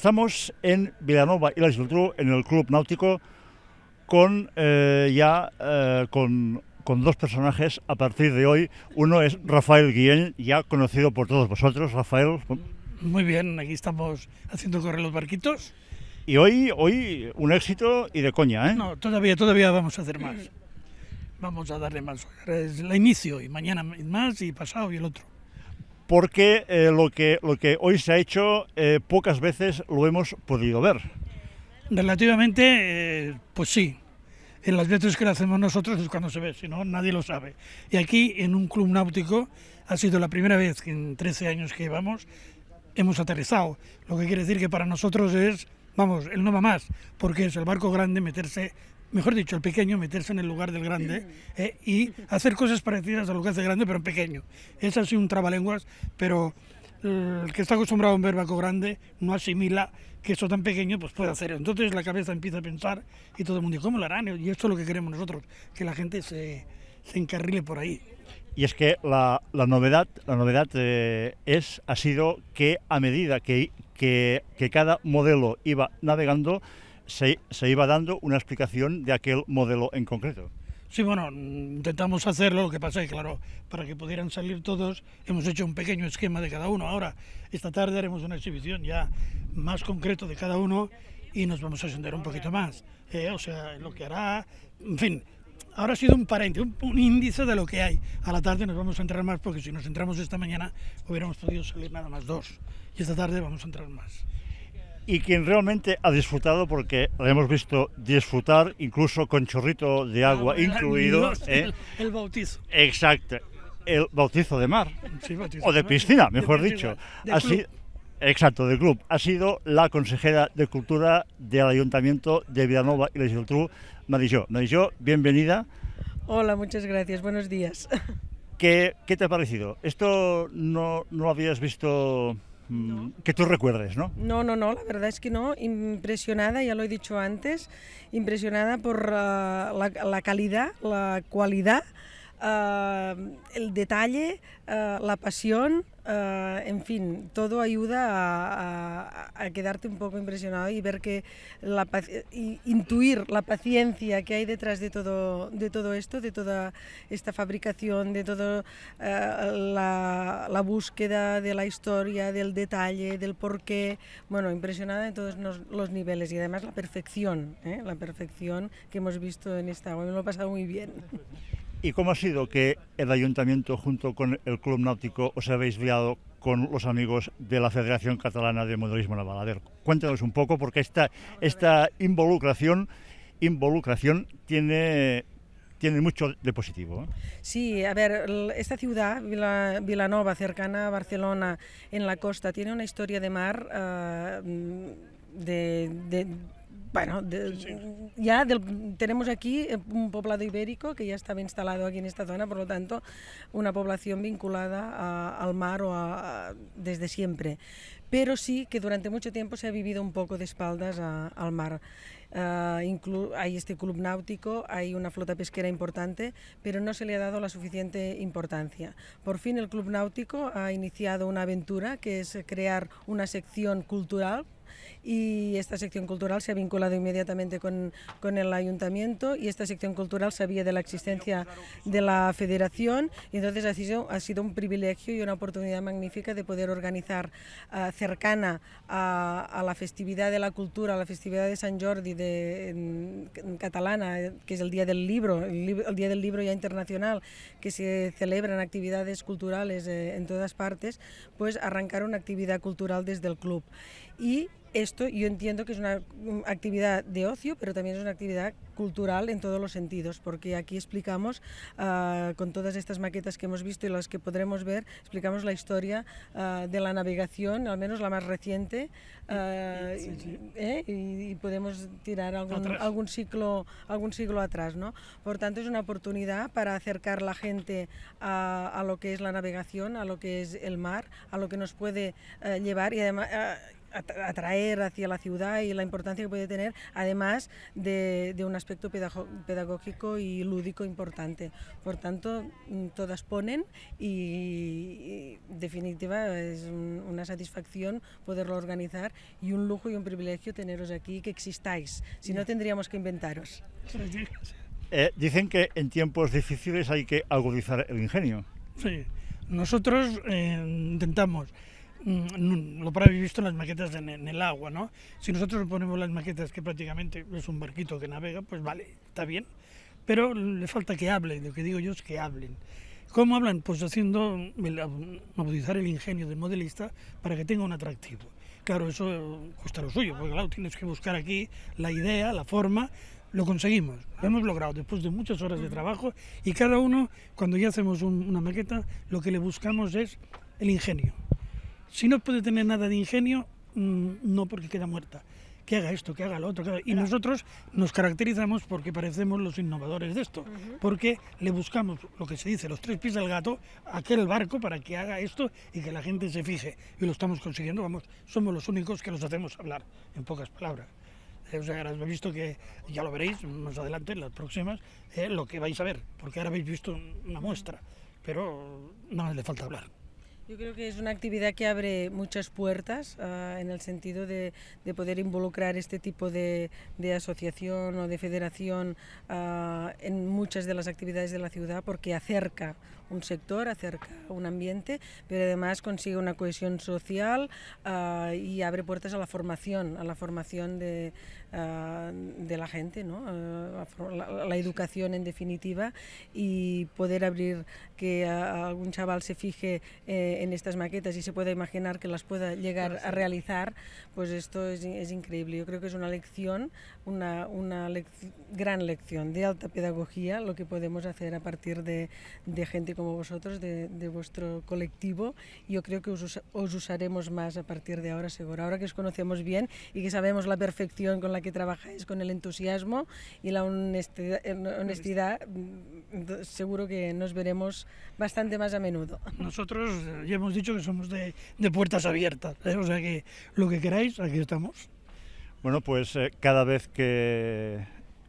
Estamos en Villanova y la Geltrú, en el Club Náutico, con eh, ya eh, con, con, dos personajes a partir de hoy. Uno es Rafael Guillén, ya conocido por todos vosotros. Rafael. Muy bien, aquí estamos haciendo correr los barquitos. Y hoy, hoy un éxito y de coña, ¿eh? No, todavía, todavía vamos a hacer más. Vamos a darle más. Es el inicio y mañana más y pasado y el otro porque eh, lo, que, lo que hoy se ha hecho eh, pocas veces lo hemos podido ver. Relativamente, eh, pues sí. En las veces que lo hacemos nosotros es cuando se ve, si no, nadie lo sabe. Y aquí, en un club náutico, ha sido la primera vez que en 13 años que llevamos hemos aterrizado. Lo que quiere decir que para nosotros es, vamos, el no va más, porque es el barco grande meterse mejor dicho, el pequeño meterse en el lugar del grande eh, y hacer cosas parecidas a lo que hace grande, pero en pequeño. Es así un trabalenguas, pero el que está acostumbrado a un verbaco grande no asimila que eso tan pequeño pues puede hacer. Entonces la cabeza empieza a pensar y todo el mundo dice, ¿cómo lo harán? Y esto es lo que queremos nosotros, que la gente se, se encarrile por ahí. Y es que la, la novedad, la novedad eh, es, ha sido que a medida que, que, que cada modelo iba navegando, se, iba dando una explicación de aquel modelo en concreto. Sí, bueno, intentamos hacerlo, lo que pasa es claro, para que pudieran salir todos, hemos hecho un pequeño esquema de cada uno. Ahora, esta tarde haremos una exhibición ya más concreto de cada uno y nos vamos a ascender un poquito más. Eh, o sea, lo que hará, en fin, ahora ha sido un parente, un, un, índice de lo que hay. A la tarde nos vamos a entrar más porque si nos entramos esta mañana hubiéramos podido salir nada más dos. Y esta tarde vamos a entrar más y quien realmente ha disfrutado, porque lo hemos visto disfrutar incluso con chorrito de agua ah, incluido. ¿eh? el, el, bautizo. Exacto, el bautizo de mar. Sí, bautizo o de piscina, mejor de dicho. De Así, exacto, del club. Ha sido la consejera de Cultura del Ayuntamiento de Villanova y Les Geltrú, Marillo. Marillo, bienvenida. Hola, muchas gracias, buenos días. ¿Qué, qué te ha parecido? ¿Esto no, no lo habías visto no. que tú recuerdes, ¿no? No, no, no, la verdad es que no. Impresionada, ya lo he dicho antes, impresionada por uh, la, la, calidad, la cualidad, uh, el detalle, uh, la pasión, Uh, en fin, todo ayuda a, a, a, quedarte un poco impresionado y ver que la y intuir la paciencia que hay detrás de todo, de todo esto, de toda esta fabricación, de toda uh, la, la, búsqueda de la historia, del detalle, del porqué, bueno, impresionada en todos los niveles y además la perfección, ¿eh? la perfección que hemos visto en esta, me lo he pasado muy bien. ¿Y cómo ha sido que el ayuntamiento junto con el Club Náutico os habéis liado con los amigos de la Federación Catalana de Modelismo Naval? A ver, cuéntanos un poco porque esta, esta involucración, involucración tiene, tiene mucho de positivo. ¿eh? Sí, a ver, esta ciudad, Vila, Vilanova, cercana a Barcelona, en la costa, tiene una historia de mar uh, de, de bueno, de, sí, sí. ya del, tenemos aquí un poblado ibérico que ya estaba instalado aquí en esta zona, por lo tanto, una población vinculada a, al mar o a, a, desde siempre. Pero sí que durante mucho tiempo se ha vivido un poco de espaldas al mar. Uh, hay este club náutico, hay una flota pesquera importante, pero no se le ha dado la suficiente importancia. Por fin el club náutico ha iniciado una aventura que es crear una sección cultural y esta sección cultural se ha vinculado inmediatamente con, con, el ayuntamiento y esta sección cultural sabía de la existencia de la federación y entonces ha sido, ha sido un privilegio y una oportunidad magnífica de poder organizar uh, cercana a, a, la festividad de la cultura, a la festividad de San Jordi de, en, en catalana, que es el Día del Libro, el, el, Día del Libro ya internacional, que se celebran actividades culturales eh, en todas partes, pues arrancar una actividad cultural desde el club. Y esto yo entiendo que es una actividad de ocio, pero también es una actividad cultural en todos los sentidos, porque aquí explicamos, uh, con todas estas maquetas que hemos visto y las que podremos ver, explicamos la historia uh, de la navegación, al menos la más reciente, uh, sí, sí. ¿eh? y, y, podemos tirar algún, algún, ciclo, algún siglo atrás. ¿no? Por tanto, es una oportunidad para acercar la gente a, a, lo que es la navegación, a lo que es el mar, a lo que nos puede llevar y además atraer hacia la ciudad y la importancia que puede tener, además de, de un aspecto pedagógico y lúdico importante. Por tanto, mm, todas ponen y definitiva es una satisfacción poderlo organizar y un lujo y un privilegio teneros aquí, que existáis. Si no, tendríamos que inventaros. Eh, dicen que en tiempos difíciles hay que agudizar el ingenio. Sí, nosotros eh, intentamos lo habéis visto en las maquetas en, el agua, ¿no? Si nosotros ponemos las maquetas que prácticamente es un barquito que navega, pues vale, está bien, pero le falta que hablen, lo que digo yo es que hablen. ¿Cómo hablan? Pues haciendo, agudizar el ingenio del modelista para que tenga un atractivo. Claro, eso cuesta lo suyo, porque claro, tienes que buscar aquí la idea, la forma, lo conseguimos, lo hemos logrado después de muchas horas de trabajo y cada uno, cuando ya hacemos una maqueta, lo que le buscamos es el ingenio. Si no puede tener nada de ingenio, mm, no porque queda muerta. Que haga esto, que haga lo otro. Y nosotros nos caracterizamos porque parecemos los innovadores de esto, porque le buscamos lo que se dice, los tres pies del gato, aquel barco para que haga esto y que la gente se fije. Y lo estamos consiguiendo, vamos, somos los únicos que los hacemos hablar, en pocas palabras. O sea, ahora habéis visto que, ya lo veréis más adelante, en las próximas, eh, lo que vais a ver, porque ahora habéis visto una muestra, pero nada más le falta hablar. Yo creo que es una actividad que abre muchas puertas uh, en el sentido de, de, poder involucrar este tipo de, de asociación o de federación uh, en muchas de las actividades de la ciudad porque acerca un sector, acerca un ambiente, pero además consigue una cohesión social uh, y abre puertas a la formación, a la formación de, de la gente, ¿no? la, la, educación en definitiva y poder abrir que algún chaval se fije eh, en estas maquetas y se pueda imaginar que las pueda llegar a realizar, pues esto es, es increíble. Yo creo que es una lección, una, una gran lección de alta pedagogía, lo que podemos hacer a partir de, de gente como vosotros, de, de, vuestro colectivo. Yo creo que os, os usaremos más a partir de ahora, seguro. Ahora que os conocemos bien y que sabemos la perfección con la que trabajáis, con el entusiasmo y la honestidad, honestidad mm, seguro que nos veremos bastante más a menudo. Nosotros ya hemos dicho que somos de, de puertas abiertas, ¿eh? o sea que lo que queráis, aquí estamos. Bueno, pues eh, cada vez que,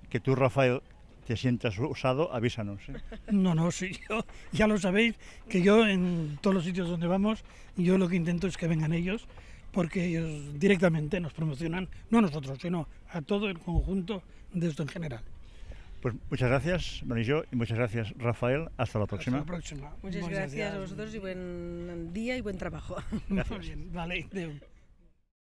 que tú, Rafael, te sientas usado, avísanos. ¿eh? No, no, sí, yo, ya lo sabéis, que yo en todos los sitios donde vamos, yo lo que intento es que vengan ellos, porque ellos directamente nos promocionan, no a nosotros, sino a todo el conjunto de esto en general. Pues muchas gracias, Marillo, y muchas gracias, Rafael. Hasta la próxima. Hasta la próxima. Muchas, gracias, gracias a vosotros y buen día y buen trabajo. Muy bien, vale.